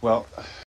Well...